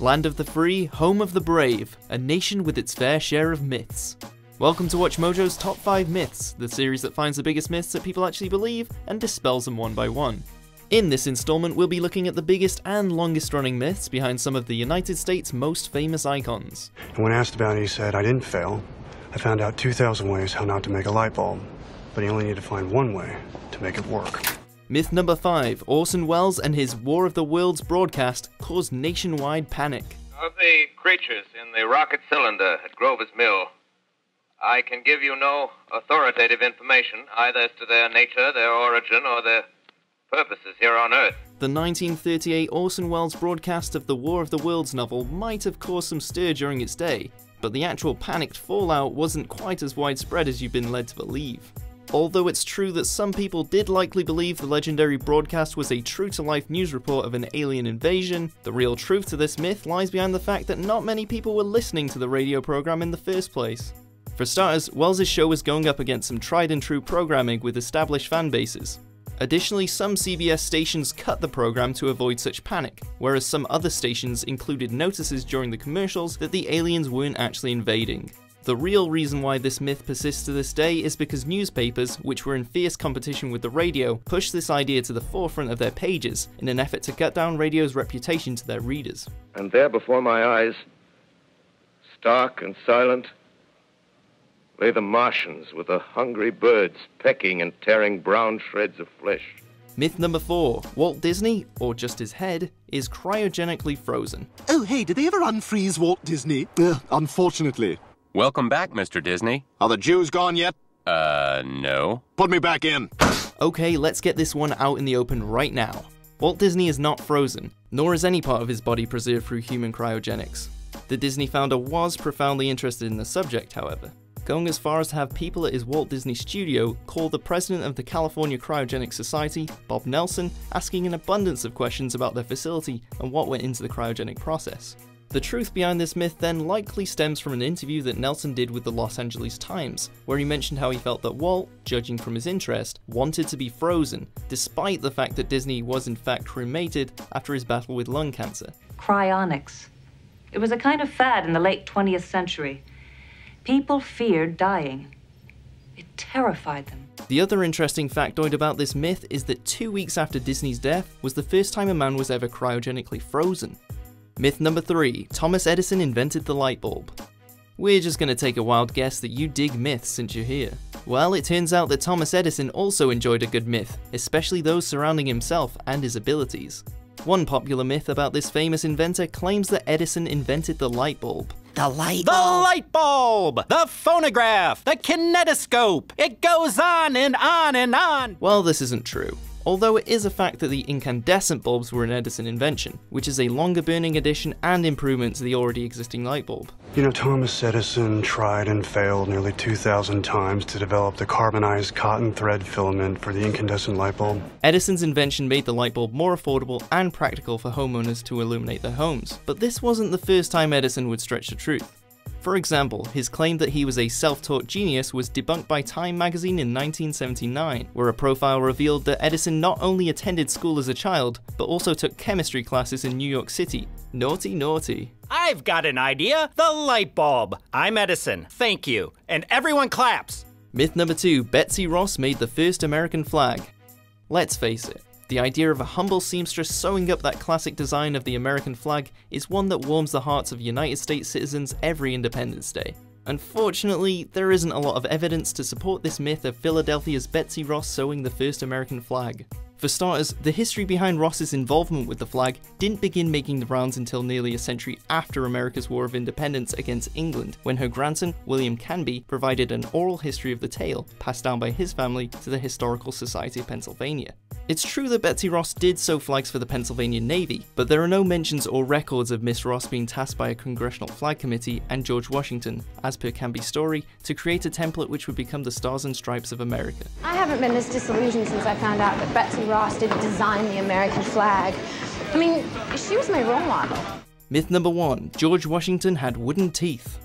Land of the free, home of the brave, a nation with its fair share of myths. Welcome to Watch Mojo's Top 5 Myths, the series that finds the biggest myths that people actually believe and dispels them one by one. In this installment, we'll be looking at the biggest and longest running myths behind some of the United States' most famous icons. And when asked about it, he said, I didn't fail. I found out 2,000 ways how not to make a light bulb, but you only need to find one way to make it work. Myth number 5 Orson Welles and his War of the Worlds broadcast caused nationwide panic. Of the creatures in the rocket cylinder at Grover's Mill, I can give you no authoritative information either as to their nature, their origin, or their purposes here on Earth. The 1938 Orson Welles broadcast of the War of the Worlds novel might have caused some stir during its day, but the actual panicked fallout wasn't quite as widespread as you've been led to believe. Although it's true that some people did likely believe the legendary broadcast was a true to life news report of an alien invasion, the real truth to this myth lies behind the fact that not many people were listening to the radio program in the first place. For starters, Welles' show was going up against some tried and true programming with established fan bases. Additionally, some CBS stations cut the program to avoid such panic, whereas some other stations included notices during the commercials that the aliens weren't actually invading. The real reason why this myth persists to this day is because newspapers, which were in fierce competition with the radio, pushed this idea to the forefront of their pages in an effort to cut down radio's reputation to their readers. And there before my eyes, stark and silent, lay the Martians with the hungry birds pecking and tearing brown shreds of flesh. Myth number 4 Walt Disney, or just his head, is cryogenically frozen. Oh, hey, did they ever unfreeze Walt Disney? Uh, unfortunately. Welcome back, Mr. Disney. Are the Jews gone yet? Uh, no. Put me back in. Okay, let's get this one out in the open right now. Walt Disney is not frozen, nor is any part of his body preserved through human cryogenics. The Disney founder was profoundly interested in the subject, however, going as far as to have people at his Walt Disney studio call the president of the California Cryogenic Society, Bob Nelson, asking an abundance of questions about their facility and what went into the cryogenic process. The truth behind this myth then likely stems from an interview that Nelson did with the Los Angeles Times, where he mentioned how he felt that Walt, judging from his interest, wanted to be frozen, despite the fact that Disney was in fact cremated after his battle with lung cancer. Cryonics. It was a kind of fad in the late 20th century. People feared dying. It terrified them. The other interesting factoid about this myth is that two weeks after Disney's death was the first time a man was ever cryogenically frozen. Myth number 3 Thomas Edison invented the light bulb. We're just gonna take a wild guess that you dig myths since you're here. Well, it turns out that Thomas Edison also enjoyed a good myth, especially those surrounding himself and his abilities. One popular myth about this famous inventor claims that Edison invented the light bulb. The light bulb. The light bulb, the phonograph, the kinetoscope. It goes on and on and on. Well, this isn't true. Although it is a fact that the incandescent bulbs were an Edison invention, which is a longer burning addition and improvement to the already existing light bulb. You know, Thomas Edison tried and failed nearly 2,000 times to develop the carbonized cotton thread filament for the incandescent light bulb. Edison's invention made the light bulb more affordable and practical for homeowners to illuminate their homes. But this wasn't the first time Edison would stretch the truth. For example, his claim that he was a self-taught genius was debunked by Time magazine in 1979, where a profile revealed that Edison not only attended school as a child, but also took chemistry classes in New York City. Naughty, naughty. I've got an idea. The light bulb. I'm Edison. Thank you. And everyone claps. Myth number 2 Betsy Ross made the first American flag. Let's face it, the idea of a humble seamstress sewing up that classic design of the American flag is one that warms the hearts of United States citizens every Independence Day. Unfortunately, there isn't a lot of evidence to support this myth of Philadelphia's Betsy Ross sewing the first American flag. For starters, the history behind Ross's involvement with the flag didn't begin making the rounds until nearly a century after America's War of Independence against England, when her grandson, William Canby, provided an oral history of the tale, passed down by his family to the Historical Society of Pennsylvania. It's true that Betsy Ross did sew flags for the Pennsylvania Navy, but there are no mentions or records of Miss Ross being tasked by a Congressional Flag Committee and George Washington, as per Canby's story, to create a template which would become the Stars and Stripes of America. I haven't been this disillusioned since I found out that Betsy Ross didn't design the American flag. I mean, she was my role model. Myth number 1 George Washington had wooden teeth.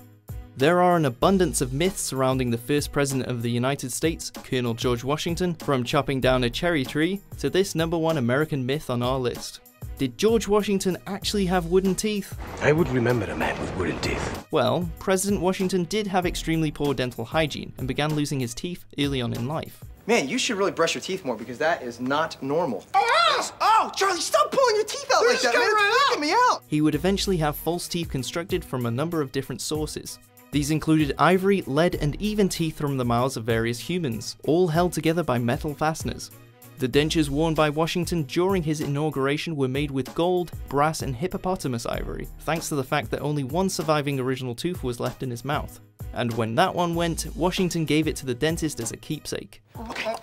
There are an abundance of myths surrounding the first president of the United States, Colonel George Washington, from chopping down a cherry tree to this number one American myth on our list. Did George Washington actually have wooden teeth? I would remember a man with wooden teeth. Well, President Washington did have extremely poor dental hygiene and began losing his teeth early on in life. Man, you should really brush your teeth more because that is not normal. Oh, oh Charlie, stop pulling your teeth out They're like just that, man. coming It's right freaking me out. He would eventually have false teeth constructed from a number of different sources. These included ivory, lead, and even teeth from the mouths of various humans, all held together by metal fasteners. The dentures worn by Washington during his inauguration were made with gold, brass, and hippopotamus ivory, thanks to the fact that only one surviving original tooth was left in his mouth. And when that one went, Washington gave it to the dentist as a keepsake. Okay,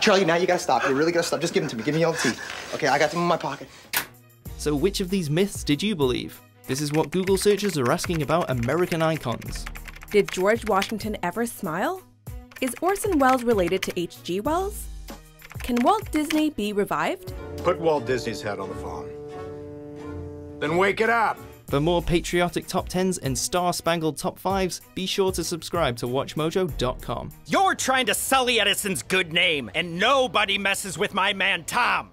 Charlie, now you gotta stop. You really gotta stop. Just give them to me. Give me all the teeth. Okay, I got them in my pocket. So, which of these myths did you believe? This is what Google searchers are asking about American icons. Did George Washington ever smile? Is Orson Welles related to H.G. Wells? Can Walt Disney be revived? Put Walt Disney's head on the phone. Then wake it up. For more patriotic top 10s and star spangled top 5s, be sure to subscribe to WatchMojo.com. You're trying to sully Edison's good name, and nobody messes with my man Tom.